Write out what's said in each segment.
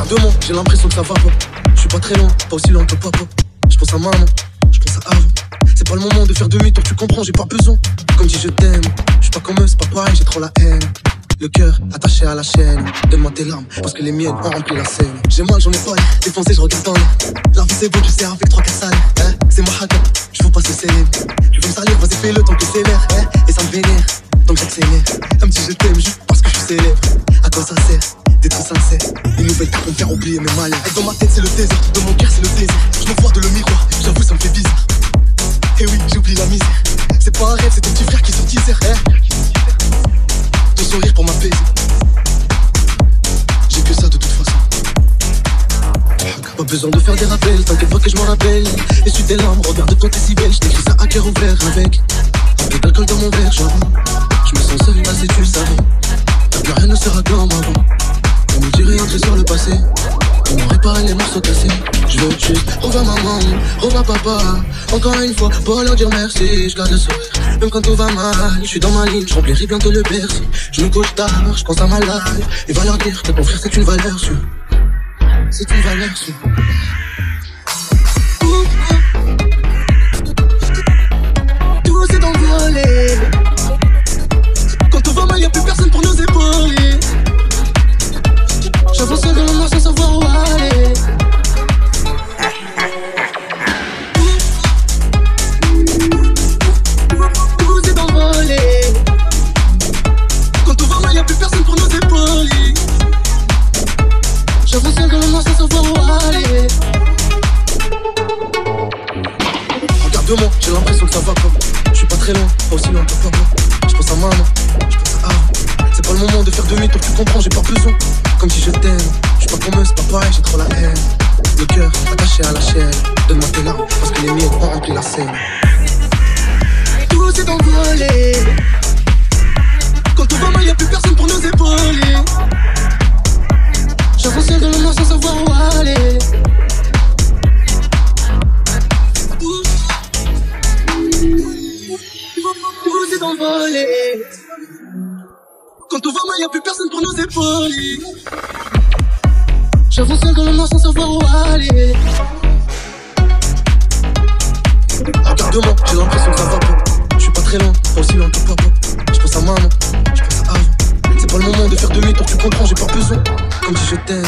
Regarde-moi, j'ai l'impression que ça va pas. Je suis pas très loin, pas aussi loin que papa. Je pense à maman, je pense à avant. C'est pas le moment de faire demi-tour, tu comprends, j'ai pas besoin. Comme si je t'aime, je suis pas comme eux, c'est pas pareil, j'ai trop la haine. Le cœur attaché à la chaîne. Donne-moi tes larmes, parce que les miennes ont rempli la scène. J'ai mal, j'en ai pas. Défoncé, je regarde dans. La vie c'est beau, tu sais, avec trois cas sales. Hein c'est moi haga, je veux pas se célèbre. Tu veux me salir, vas-y, fais-le tant que c'est l'air. Hein Et ça me vénère, donc j'accélère. Un petit je t'aime juste parce que je suis célèbre. À quoi ça sert? D'être sincère Une nouvelle pour me faire oublier mes malheurs. Et dans ma tête, c'est le désert. Dans mon cœur, c'est le désert. Je me vois de le miroir, j'avoue, ça me fait bizarre. Et oui, j'oublie la misère. C'est pas un rêve, c'est ton petit frère qui se teaser. Hein ton sourire pour m'apaiser. J'ai que ça de toute façon. Pas besoin de faire des rappels, t'inquiète pas que je m'en rappelle. Et suis tes larmes, regarde toi t'es si belle. J't'écris ça à cœur ouvert avec un peu d'alcool dans mon verre, genre. Je me sens seul, si tu cassés. Je veux juste revoir maman, revoir papa. Encore une fois, pour leur dire merci. Je garde le sourire, même quand tout va mal. Je suis dans ma ligne, je remplirai bientôt le bercy. Je me couche tard, je pense à ma life. Et va leur dire que ton frère c'est une valeur sûre. C'est une valeur sûre. J'ai l'impression que ça va pas. Je suis pas très loin, pas aussi loin que papa. Je pense à maman, je pense à avant. C'est pas le moment de faire demi-tour, tu comprends, j'ai pas besoin. Comme si je t'aime, je suis pas comme eux, c'est pas pareil, j'ai trop la haine. Le cœur attaché à la chaîne. Donne-moi tes larmes, parce que les miennes ont rempli la scène. Tout s'est envolé. Tout s'est envolé. Quand tout va mal, y'a plus personne pour nous épauler. J'avance seul dans le noir sans savoir où aller. Regarde-moi, j'ai l'impression que ça va pas. Je suis pas très loin, pas aussi loin que papa. Je pense à maman, je pense à avant. C'est pas le moment de faire demi-tour, tu comprends, j'ai pas besoin. Comme si je t'aime,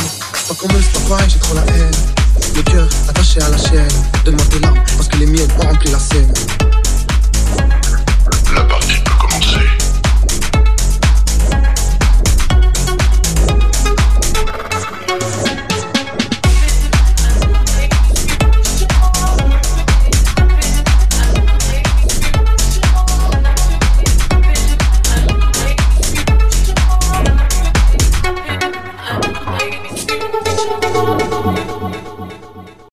pas comme eux, c'est pas pareil, j'ai trop la haine. Le cœur attaché à la chaîne. Donne-moi tes larmes, parce que les miennes ont rempli la scène.